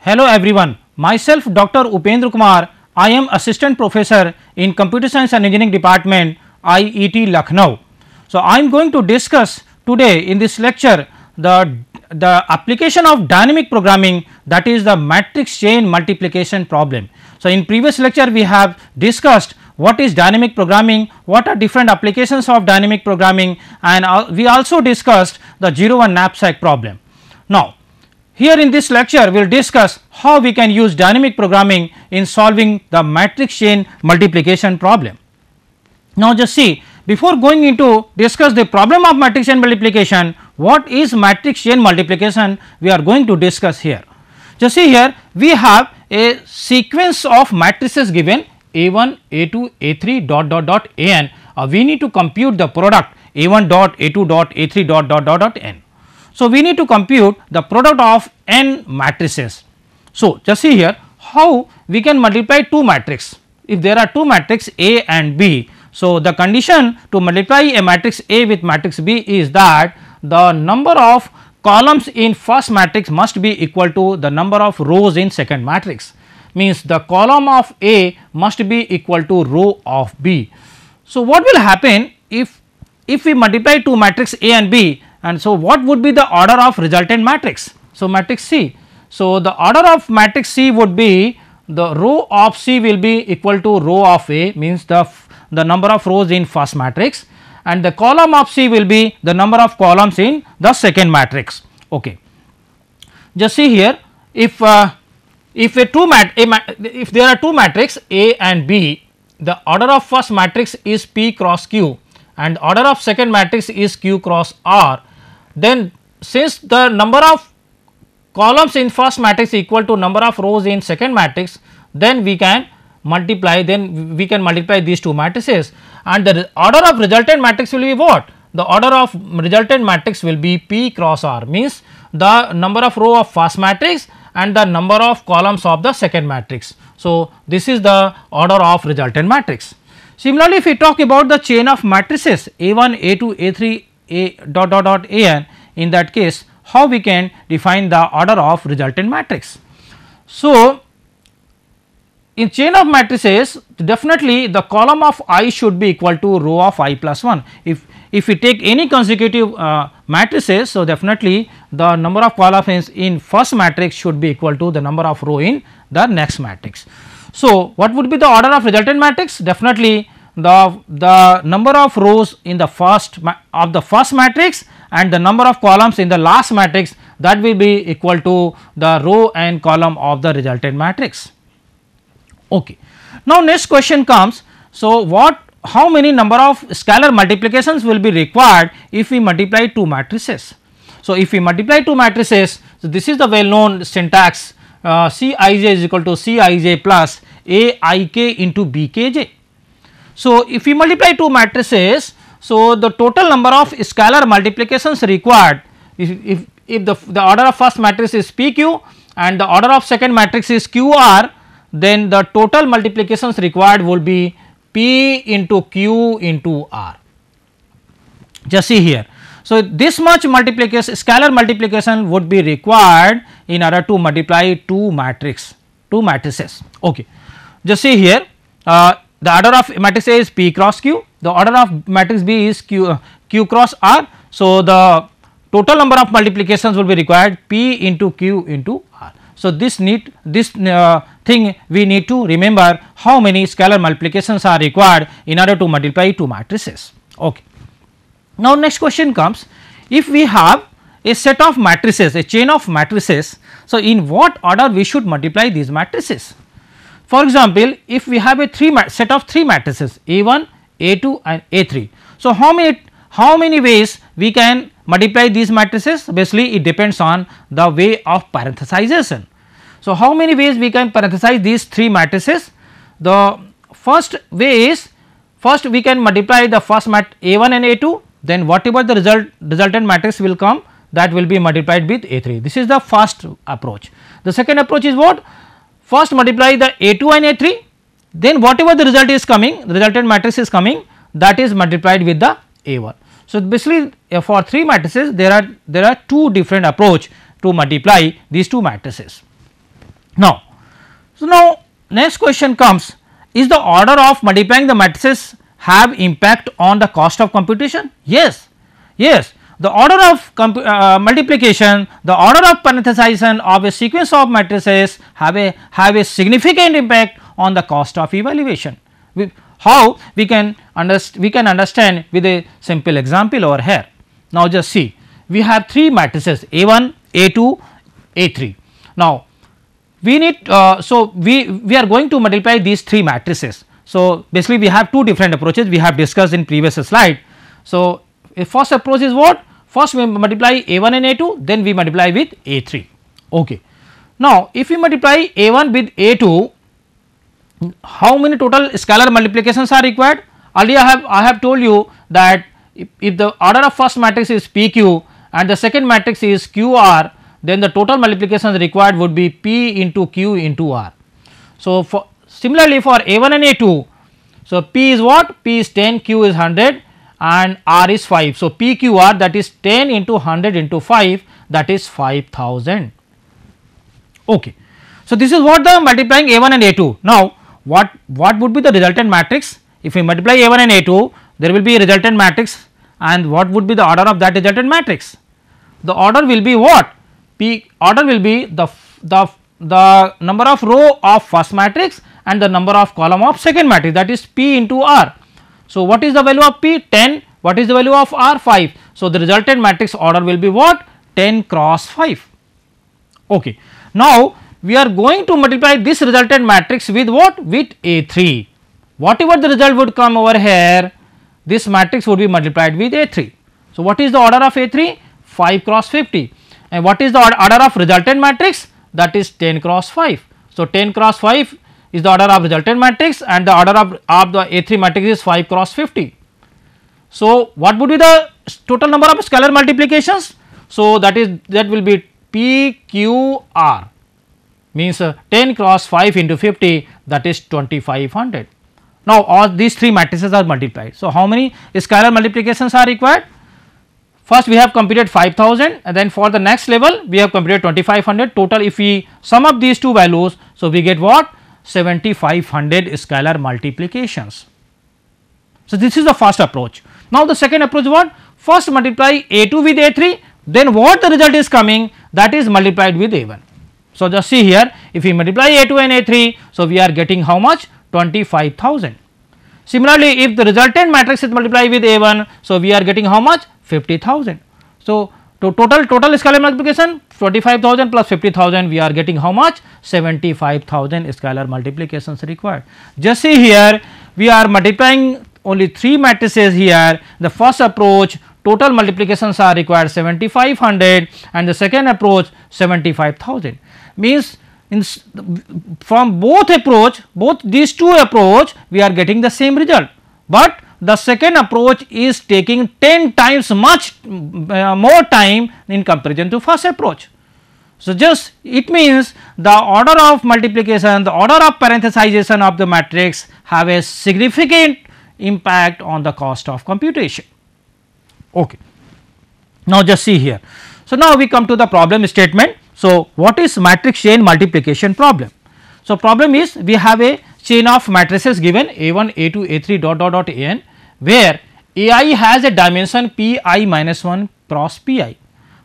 Hello everyone, myself Dr. Upendra Kumar, I am assistant professor in computer science and engineering department IET Lucknow. So, I am going to discuss today in this lecture the, the application of dynamic programming that is the matrix chain multiplication problem. So, in previous lecture we have discussed what is dynamic programming, what are different applications of dynamic programming and uh, we also discussed the 0 1 knapsack problem. Now, here in this lecture we will discuss how we can use dynamic programming in solving the matrix chain multiplication problem. Now just see before going into discuss the problem of matrix chain multiplication what is matrix chain multiplication we are going to discuss here. Just see here we have a sequence of matrices given a1, a2, a3 dot dot dot an uh, we need to compute the product a1 dot a2 dot a3 dot dot dot dot n. So, we need to compute the product of n matrices. So, just see here how we can multiply two matrix if there are two matrix A and B. So, the condition to multiply a matrix A with matrix B is that the number of columns in first matrix must be equal to the number of rows in second matrix means the column of A must be equal to row of B. So, what will happen if if we multiply two matrix A and B and so what would be the order of resultant matrix? So, matrix C. So, the order of matrix C would be the row of C will be equal to row of A means the, the number of rows in first matrix and the column of C will be the number of columns in the second matrix. Okay. Just see here if uh, if a two mat, a if there are two matrix A and B the order of first matrix is P cross Q and order of second matrix is Q cross R then since the number of columns in first matrix equal to number of rows in second matrix then we can multiply then we can multiply these two matrices and the order of resultant matrix will be what the order of resultant matrix will be p cross r means the number of row of first matrix and the number of columns of the second matrix. So, this is the order of resultant matrix. Similarly, if we talk about the chain of matrices A1, A2, A3, A dot dot dot an in that case how we can define the order of resultant matrix. So, in chain of matrices definitely the column of i should be equal to row of i plus 1 if if we take any consecutive uh, matrices so definitely the number of columns in first matrix should be equal to the number of row in the next matrix. So, what would be the order of resultant matrix definitely the, the number of rows in the first of the first matrix and the number of columns in the last matrix that will be equal to the row and column of the resultant matrix. Okay. Now, next question comes so what how many number of scalar multiplications will be required if we multiply two matrices. So, if we multiply two matrices so this is the well known syntax uh, Cij is equal to Cij plus Aik into Bkj. So, if we multiply two matrices so the total number of scalar multiplications required if, if, if the, the order of first matrix is PQ and the order of second matrix is QR then the total multiplications required will be P into Q into R. Just see here. So, this much multiplication scalar multiplication would be required in order to multiply two matrix two matrices. Okay. Just see here uh, the order of matrix A is P cross Q, the order of matrix B is Q, uh, Q cross R. So, the total number of multiplications will be required P into Q into R. So, this need this uh, thing we need to remember how many scalar multiplications are required in order to multiply two matrices. Okay. Now, next question comes if we have a set of matrices a chain of matrices. So, in what order we should multiply these matrices? For example, if we have a three set of three matrices A1, A2 and A3. So, how many how many ways we can multiply these matrices basically it depends on the way of parenthesization. So, how many ways we can parenthesize these three matrices? The first way is first we can multiply the first mat A1 and A2 then whatever the result resultant matrix will come that will be multiplied with A3 this is the first approach. The second approach is what first multiply the A2 and A3 then whatever the result is coming the resultant matrix is coming that is multiplied with the A1. So, basically uh, for 3 matrices there are there are two different approach to multiply these two matrices. Now, so now next question comes is the order of multiplying the matrices have impact on the cost of computation? Yes, yes the order of uh, multiplication, the order of parenthesization of a sequence of matrices have a have a significant impact on the cost of evaluation. We, how we can understand we can understand with a simple example over here. Now just see we have three matrices A1, A2, A3. Now we need uh, so we we are going to multiply these three matrices. So basically we have two different approaches we have discussed in previous slide. So first approach is what first we multiply A1 and A2 then we multiply with A3 okay. Now if we multiply A1 with A2 how many total scalar multiplications are required earlier I have I have told you that if, if the order of first matrix is PQ and the second matrix is QR then the total multiplications required would be P into Q into R. So, for similarly for A1 and A2, so P is what? P is 10, Q is 100 and R is 5. So, PQR that is 10 into 100 into 5 that is 5000. Okay. So, this is what the multiplying A1 and A2. Now, what, what would be the resultant matrix? If we multiply A1 and A2 there will be a resultant matrix and what would be the order of that resultant matrix? The order will be what? P order will be the, the, the number of row of first matrix and the number of column of second matrix that is P into R. So, what is the value of P? 10, what is the value of R? 5. So, the resultant matrix order will be what? 10 cross 5. Okay. Now, we are going to multiply this resultant matrix with what? With A3. Whatever the result would come over here, this matrix would be multiplied with A3. So, what is the order of A3? 5 cross 50 and what is the order of resultant matrix? That is 10 cross 5. So, 10 cross 5 is the order of resultant matrix and the order of, of the A3 matrix is 5 cross 50. So, what would be the total number of scalar multiplications? So, that is that will be PQR means uh, 10 cross 5 into 50 that is 2500. Now, all these three matrices are multiplied. So, how many scalar multiplications are required? First we have computed 5000 and then for the next level we have computed 2500 total if we sum up these two values. So, we get what 7500 scalar multiplications. So, this is the first approach. Now, the second approach what? First multiply A2 with A3 then what the result is coming that is multiplied with A1. So, just see here if we multiply A2 and A3 so we are getting how much 25,000. Similarly, if the resultant matrix is multiplied with A1 so we are getting how much 50,000. So, to total total scalar multiplication 25,000 plus 50,000 we are getting how much? 75,000 scalar multiplications required. Just see here we are multiplying only 3 matrices here. The first approach total multiplications are required 7500 and the second approach 75,000 means in from both approach both these two approach we are getting the same result, but the second approach is taking 10 times much uh, more time in comparison to first approach. So, just it means the order of multiplication, the order of parenthesization of the matrix have a significant impact on the cost of computation. Okay. Now, just see here. So, now we come to the problem statement. So, what is matrix chain multiplication problem? So, problem is we have a chain of matrices given A1, A2, A3 dot dot dot An where AI has a dimension Pi minus 1 cross Pi.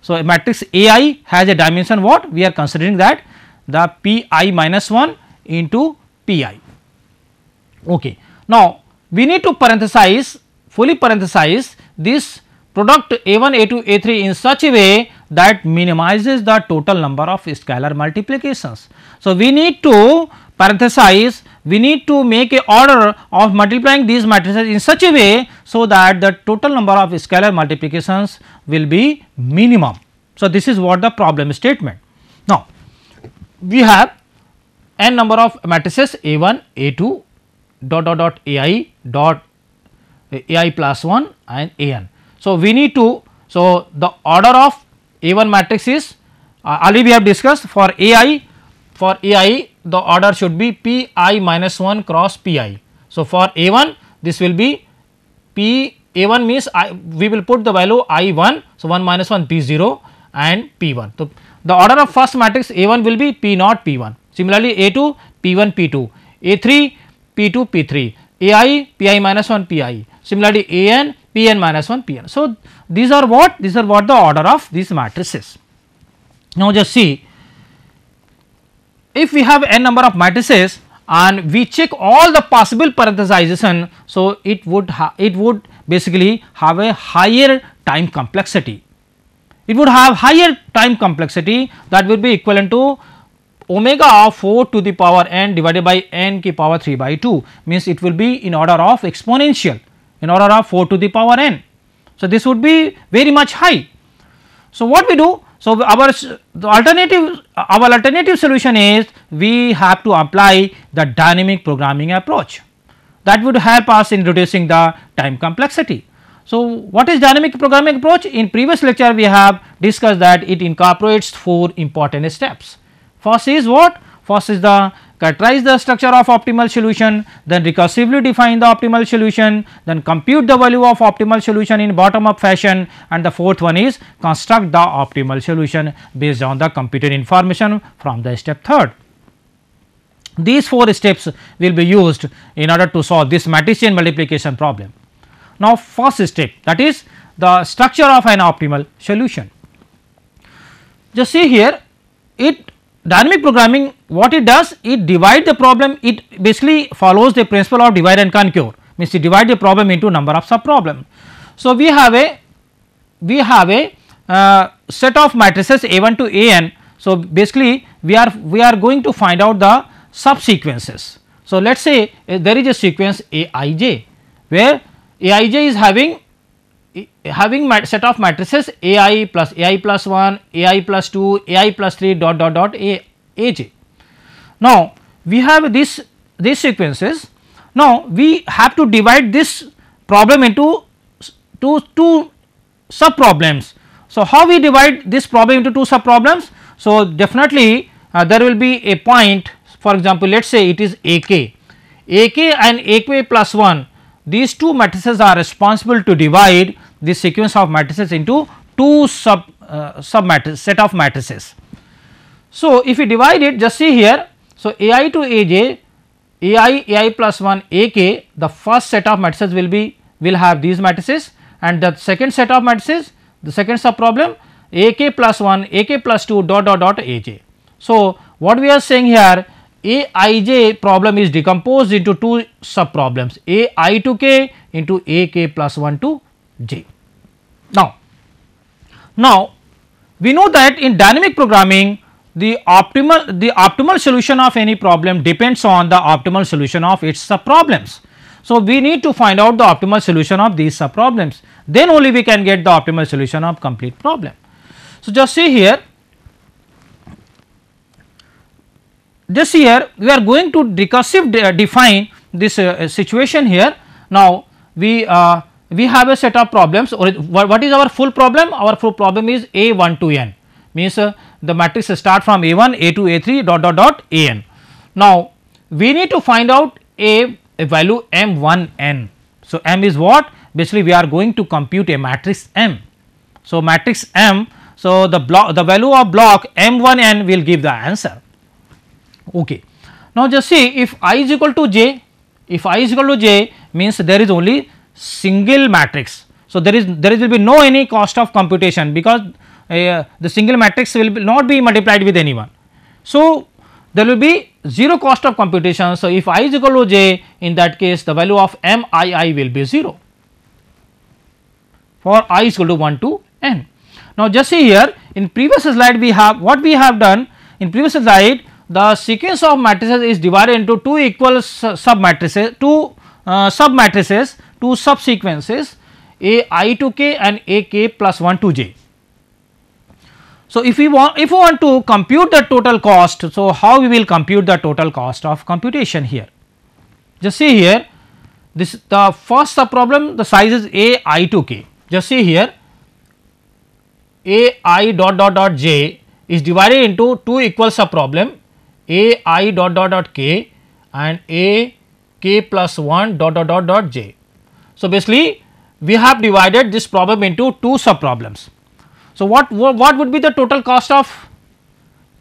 So, a matrix AI has a dimension what? We are considering that the Pi minus 1 into Pi. Okay. Now, we need to parenthesize fully parenthesize this product A1, A2, A3 in such a way that minimizes the total number of scalar multiplications. So, we need to parenthesize we need to make a order of multiplying these matrices in such a way so that the total number of scalar multiplications will be minimum. So, this is what the problem statement. Now, we have n number of matrices A1, A2 dot dot dot AI dot AI plus 1 and AN. So, we need to so the order of A1 matrix is uh, already we have discussed for AI for AI the order should be P i minus 1 cross P i. So, for A 1 this will be P A 1 means I, we will put the value I 1. So, 1 minus 1 P 0 and P 1. So, the order of first matrix A 1 will be P naught P 1. Similarly, A2 P1 P2, A3 P2 P3, AI Pi minus 1 Pi. Similarly, AN Pn minus 1 Pn. So, these are what these are what the order of these matrices. Now, just see if we have n number of matrices and we check all the possible parenthesization. So, it would it would basically have a higher time complexity. It would have higher time complexity that will be equivalent to omega of 4 to the power n divided by n ki power 3 by 2 means it will be in order of exponential in order of 4 to the power n. So, this would be very much high. So, what we do? So, our the alternative our alternative solution is we have to apply the dynamic programming approach that would help us in reducing the time complexity. So, what is dynamic programming approach? In previous lecture we have discussed that it incorporates 4 important steps. First is what? First is the characterize the structure of optimal solution, then recursively define the optimal solution, then compute the value of optimal solution in bottom up fashion and the fourth one is construct the optimal solution based on the computed information from the step third. These four steps will be used in order to solve this matrix chain multiplication problem. Now, first step that is the structure of an optimal solution. Just see here it dynamic programming what it does it divide the problem it basically follows the principle of divide and conquer means it divide the problem into number of sub problem. So, we have a we have a uh, set of matrices A1 to AN. So, basically we are we are going to find out the subsequences. So, let us say uh, there is a sequence Aij where Aij is having having set of matrices ai plus ai plus 1, ai plus 2, ai plus 3 dot dot dot a aj. Now, we have this these sequences. Now, we have to divide this problem into two, two sub problems. So, how we divide this problem into two sub problems? So, definitely uh, there will be a point for example, let us say it is ak, ak and ak plus 1 these two matrices are responsible to divide this sequence of matrices into two sub uh, sub matrices set of matrices. So, if we divide it just see here. So, ai to aj ai ai plus 1 ak the first set of matrices will be will have these matrices and the second set of matrices the second sub problem ak plus 1 ak plus 2 dot dot dot aj. So, what we are saying here Aij problem is decomposed into two sub problems Ai to k into Ak plus 1 to j. Now, now we know that in dynamic programming the optimal the optimal solution of any problem depends on the optimal solution of its sub problems. So, we need to find out the optimal solution of these sub problems then only we can get the optimal solution of complete problem. So, just see here this here we are going to recursive de define this uh, situation here. Now, we uh, we have a set of problems or what is our full problem? Our full problem is A 1 to n means uh, the matrix start from A 1, A 2, A 3 dot dot dot A n. Now, we need to find out a, a value m 1 n. So, m is what? Basically, we are going to compute a matrix m. So, matrix m. So, the block the value of block m 1 n will give the answer okay. Now just see if i is equal to j, if i is equal to j means there is only single matrix. So there is there will be no any cost of computation because uh, the single matrix will not be multiplied with anyone. So there will be 0 cost of computation. So if i is equal to j in that case the value of m i i will be 0 for i is equal to 1 to n. Now just see here in previous slide we have what we have done in previous slide the sequence of matrices is divided into two equal sub matrices, two uh, sub matrices, two subsequences A i to k and A k plus 1 to j. So, if we want if we want to compute the total cost, so how we will compute the total cost of computation here? Just see here this the first sub problem the size is A i to k. Just see here A i dot dot dot j is divided into two equal sub problem a i dot dot dot k and a k plus 1 dot dot dot dot j. So, basically we have divided this problem into two sub problems. So, what, what would be the total cost of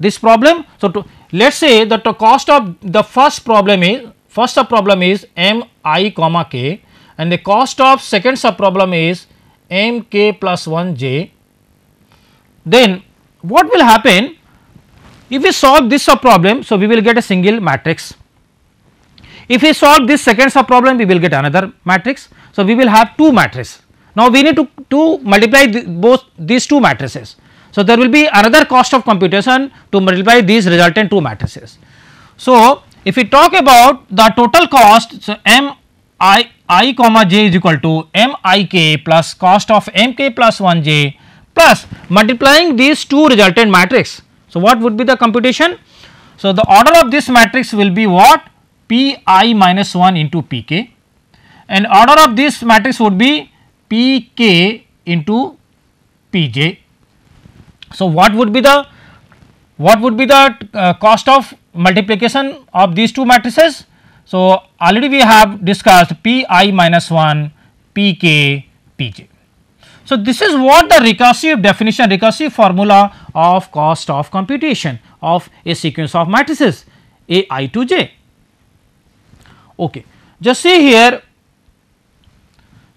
this problem. So, to let us say that the cost of the first problem is first sub problem is m i comma k and the cost of second sub problem is m k plus 1 j. Then what will happen if we solve this sub problem. So, we will get a single matrix. If we solve this second sub problem we will get another matrix. So, we will have two matrices. Now, we need to, to multiply both these two matrices. So, there will be another cost of computation to multiply these resultant two matrices. So, if we talk about the total cost, so m i i comma j is equal to m i k plus cost of m k plus 1 j plus multiplying these two resultant matrix. So, what would be the computation? So, the order of this matrix will be what p i minus 1 into p k and order of this matrix would be p k into p j so, what would be the what would be the uh, cost of multiplication of these two matrices? So, already we have discussed P i minus 1 pk, pj. So, this is what the recursive definition recursive formula of cost of computation of a sequence of matrices A i to j. Okay. Just see here,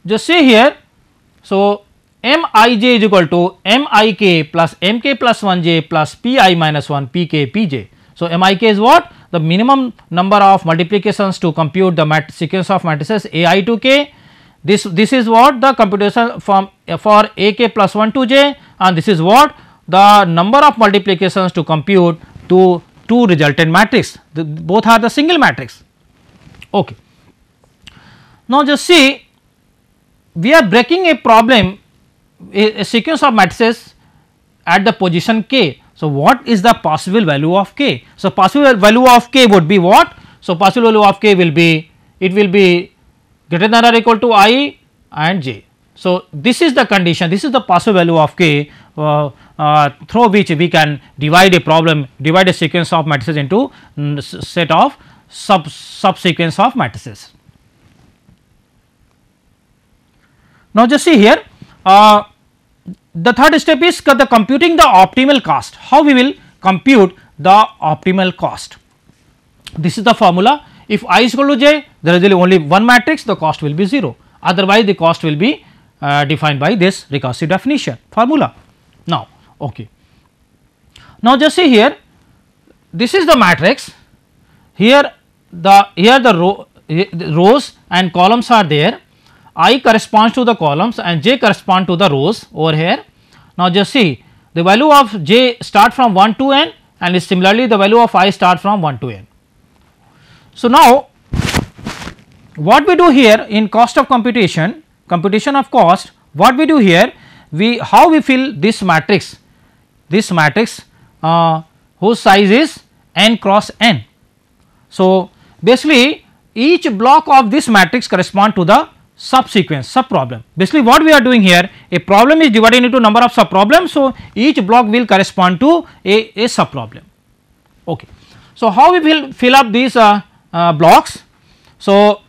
just see here. So, m i j is equal to m i k plus m k plus 1 j plus p i minus 1 p k p j. So, m i k is what? The minimum number of multiplications to compute the sequence of matrices a i to k. This, this is what the computation from for a k plus 1 to j and this is what the number of multiplications to compute to two resultant matrix the, both are the single matrix. Okay. Now, just see we are breaking a problem a, a sequence of matrices at the position k. So, what is the possible value of k? So, possible value of k would be what? So, possible value of k will be it will be greater than or equal to i and j. So, this is the condition this is the possible value of k uh, uh, through which we can divide a problem divide a sequence of matrices into um, set of sub subsequence of matrices. Now, just see here uh, the third step is the computing the optimal cost, how we will compute the optimal cost. This is the formula if i is equal to j there is really only one matrix the cost will be 0 otherwise the cost will be uh, defined by this recursive definition formula. Now okay. Now just see here this is the matrix here the here the row rows and columns are there i corresponds to the columns and j correspond to the rows over here. Now, just see the value of j start from 1 to n and similarly the value of i start from 1 to n. So, now what we do here in cost of computation computation of cost what we do here we how we fill this matrix this matrix uh, whose size is n cross n. So, basically each block of this matrix correspond to the subsequence sub problem. Basically what we are doing here a problem is divided into number of sub problems. So, each block will correspond to a, a sub problem. Okay. So, how we will fill up these uh, uh, blocks? So,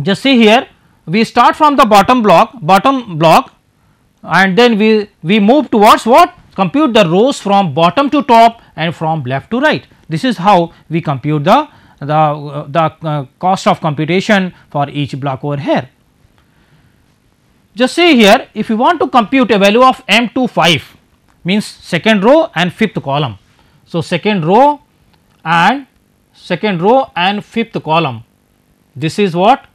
just see here we start from the bottom block bottom block and then we, we move towards what compute the rows from bottom to top and from left to right. This is how we compute the the, uh, the uh, cost of computation for each block over here. Just see here if you want to compute a value of m to 5 means second row and fifth column. So, second row and second row and fifth column this is what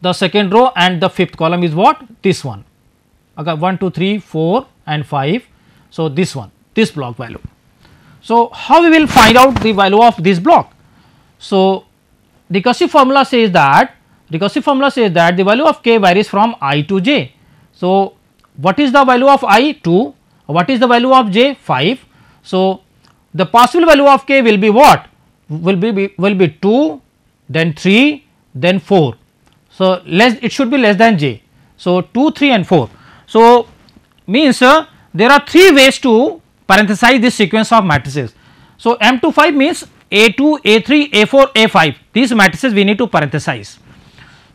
the second row and the fifth column is what this one okay 1 2 3 4 and 5 so this one this block value so, how we will find out the value of this block? So, recursive formula says that recursive formula says that the value of k varies from i to j. So, what is the value of i 2 what is the value of j 5. So, the possible value of k will be what will be will be 2 then 3 then 4. So, less it should be less than j. So, 2 3 and 4. So, means uh, there are 3 ways to parenthesize this sequence of matrices. So, M 2 5 means A 2, A 3, A 4, A 5 these matrices we need to parenthesize.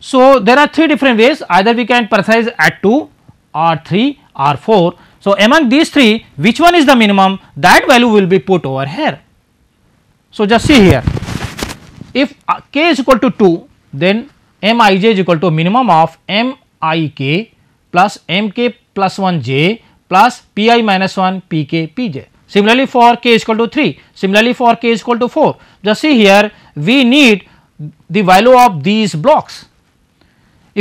So, there are three different ways either we can parenthesize at 2 or 3 or 4. So, among these three which one is the minimum that value will be put over here. So, just see here if uh, k is equal to 2 then m i j is equal to minimum of m i k plus m k plus 1 j plus p i minus 1 p k p j. Similarly, for k is equal to 3, similarly for k is equal to 4. Just see here we need the value of these blocks.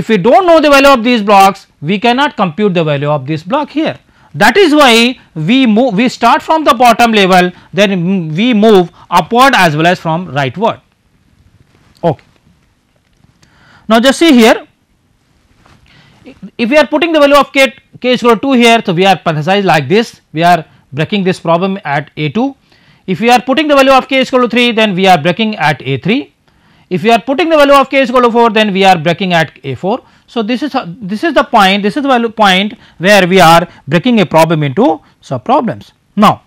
If we do not know the value of these blocks, we cannot compute the value of this block here. That is why we move we start from the bottom level then we move upward as well as from rightward. Okay. Now just see here if we are putting the value of k, k is equal to 2 here so we are parenthesized like this we are breaking this problem at a2. If we are putting the value of k is equal to 3 then we are breaking at a3 if we are putting the value of k is equal to 4 then we are breaking at a4. So, this is this is the point this is the value point where we are breaking a problem into sub problems. Now,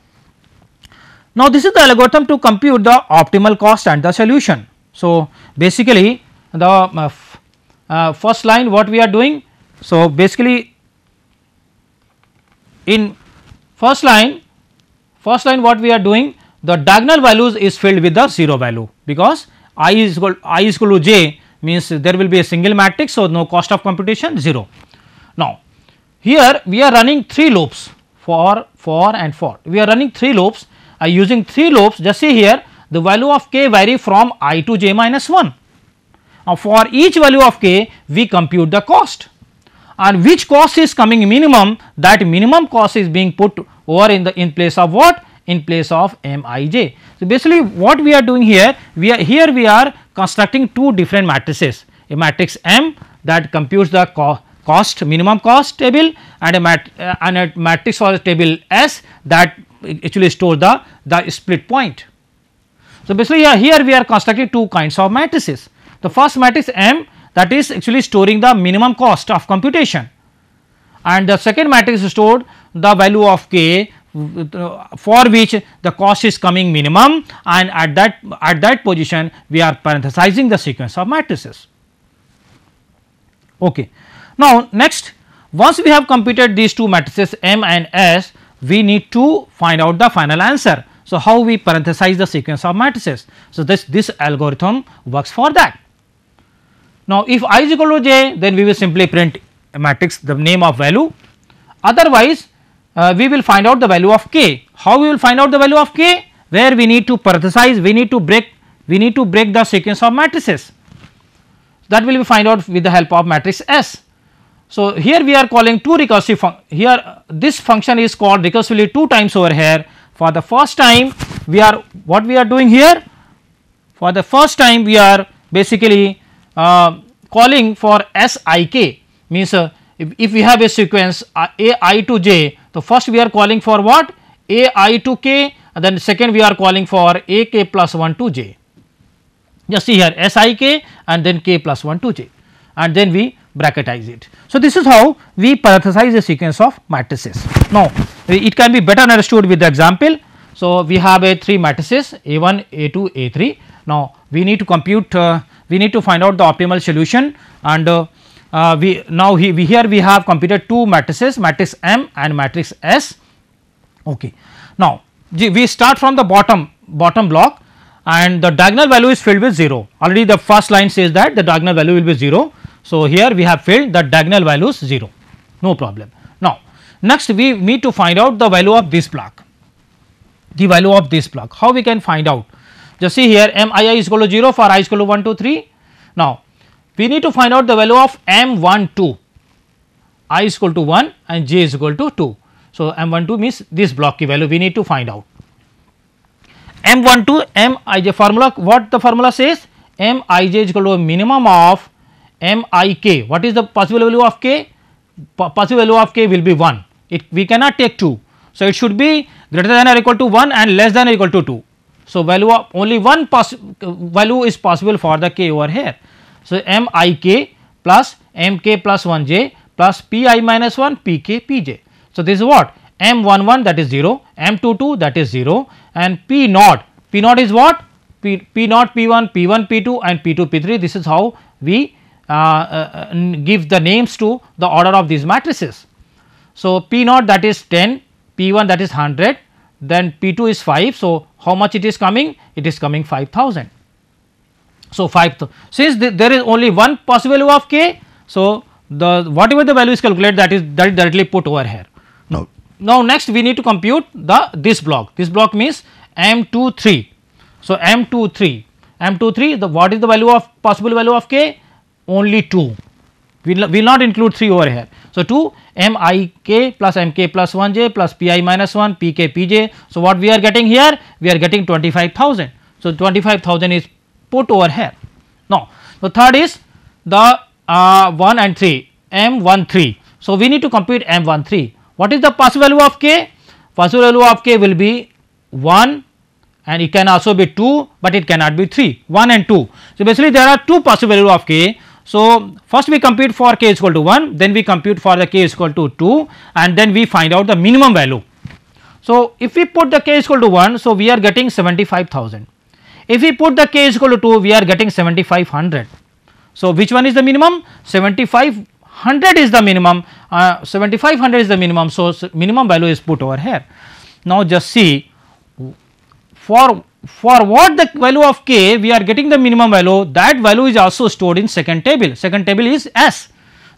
now this is the algorithm to compute the optimal cost and the solution. So, basically the uh, uh, first line what we are doing. So, basically in first line first line what we are doing the diagonal values is filled with the 0 value because i is equal i is equal to j means there will be a single matrix. So, no cost of computation 0. Now, here we are running 3 loops for for and for we are running 3 loops uh, using 3 loops just see here the value of k vary from i to j minus 1. Now, for each value of k we compute the cost and which cost is coming minimum that minimum cost is being put over in the in place of what in place of mij. So, basically what we are doing here we are here we are constructing two different matrices a matrix M that computes the co cost minimum cost table and a, mat, uh, and a matrix or a table S that actually stores the, the split point. So, basically here we are constructing two kinds of matrices. The first matrix M that is actually storing the minimum cost of computation and the second matrix stored the value of k for which the cost is coming minimum and at that at that position we are parenthesizing the sequence of matrices. Okay. Now next once we have computed these two matrices M and S we need to find out the final answer. So, how we parenthesize the sequence of matrices. So, this this algorithm works for that. Now, if i is equal to j then we will simply print a matrix the name of value otherwise uh, we will find out the value of k. How we will find out the value of k? Where we need to parenthesize, we need to break, we need to break the sequence of matrices. That will be find out with the help of matrix S. So, here we are calling two recursive here uh, this function is called recursively two times over here. For the first time we are what we are doing here for the first time we are basically calling for SIK means uh, if, if we have a sequence uh, a i to j so first we are calling for what a i to k and then second we are calling for a k plus 1 to j just see here s i k and then k plus 1 to j and then we bracketize it. So, this is how we parenthesize a sequence of matrices. Now, it can be better understood with the example. So, we have a 3 matrices a 1 a 2 a 3. Now, we need to compute uh, we need to find out the optimal solution and uh, uh, we now we here we have computed two matrices matrix M and matrix S. Okay. Now we start from the bottom bottom block and the diagonal value is filled with 0 already the first line says that the diagonal value will be 0. So, here we have filled the diagonal value is 0 no problem. Now next we need to find out the value of this block the value of this block how we can find out just see here m i i is equal to 0 for i is equal to 1 2 3. Now we need to find out the value of m 1 2 i is equal to 1 and j is equal to 2. So, m 1 2 means this block key value we need to find out. m 1 2 m i j formula what the formula says m i j is equal to a minimum of m i k what is the possible value of k possible value of k will be 1 it we cannot take 2. So, it should be greater than or equal to 1 and less than or equal to 2. So, value of only one value is possible for the k over here. So, m i k plus m k plus 1 j plus p i minus 1 p k p j. So, this is what m 1 1 that is 0, m 2 2 that is 0 and p naught, p naught is what p, p naught p 1, p 1 p 2 and p 2 p 3 this is how we uh, uh, give the names to the order of these matrices. So, P naught that is 10, P 1 that is 100, then P 2 is 5. So, how much it is coming? It is coming 5000. So, 5 since th there is only one possible value of k. So, the whatever the value is calculated that is that is directly put over here. Now, now next we need to compute the this block this block means m 2 3. So, m 2 3 m 2 3 the what is the value of possible value of k only 2 we will not include 3 over here. So, 2 m i k plus m k plus 1 j plus p i minus 1 p k p j. So, what we are getting here we are getting 25000. So, 25000 is put over here. Now, the third is the uh, 1 and 3 m 1 3. So, we need to compute m 1 3 what is the possible value of k? Possible value of k will be 1 and it can also be 2, but it cannot be 3 1 and 2. So, basically there are two possible value of k. So, first we compute for k is equal to 1 then we compute for the k is equal to 2 and then we find out the minimum value. So, if we put the k is equal to 1 so we are getting 75000 if we put the k is equal to 2 we are getting 7500. So, which one is the minimum? 75 100 is the minimum. Uh, 7500 is the minimum. So minimum value is put over here. Now just see for for what the value of k we are getting the minimum value. That value is also stored in second table. Second table is s.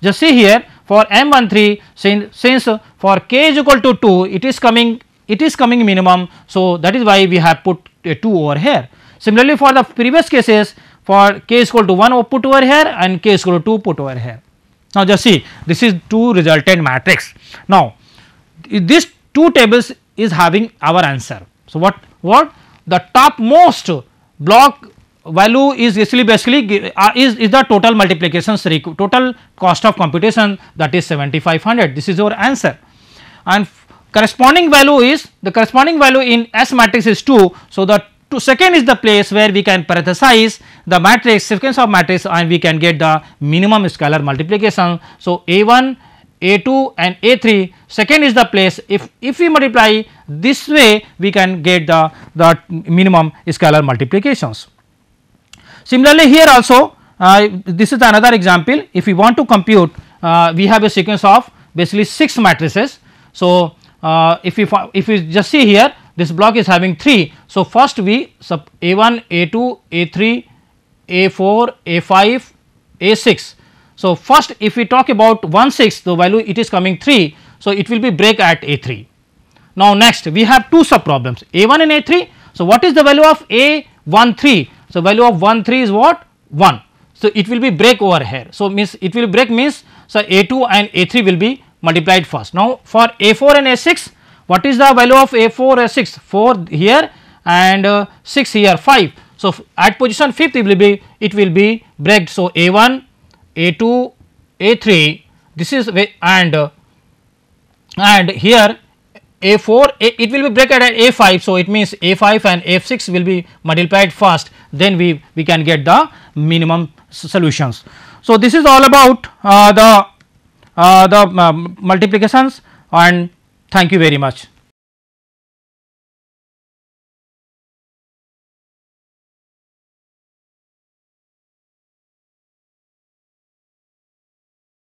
Just see here for m13 since, since for k is equal to 2 it is coming it is coming minimum. So that is why we have put a 2 over here. Similarly for the previous cases for k is equal to 1 put over here and k is equal to 2 put over here. Now, just see this is two resultant matrix. Now, this two tables is having our answer. So, what what the topmost block value is actually basically uh, is, is the total multiplication total cost of computation that is 7500 this is your answer and corresponding value is the corresponding value in S matrix is 2. So, the to second is the place where we can parenthesize the matrix sequence of matrix and we can get the minimum scalar multiplication. So, A1, A2 and A3 second is the place if, if we multiply this way we can get the, the minimum scalar multiplications. Similarly, here also uh, this is another example if we want to compute uh, we have a sequence of basically 6 matrices. So, uh, if we if we just see here this block is having 3. So, first we sub A1, A2, A3, A4, A5, A6. So, first if we talk about 1 6 the value it is coming 3. So, it will be break at A3. Now, next we have two sub problems A1 and A3. So, what is the value of A1 3? So, value of 1 3 is what 1. So, it will be break over here. So, means it will break means so A2 and A3 will be multiplied first. Now, for A4 and A6 what is the value of A4 A6 4 here and uh, 6 here 5. So, at position 5th it will be it will be breaked. So, A1 A2 A3 this is and and here A4 a, it will be break at A5. So, it means A5 and F6 will be multiplied first then we we can get the minimum solutions. So, this is all about uh, the uh, the uh, multiplications and Thank you very much.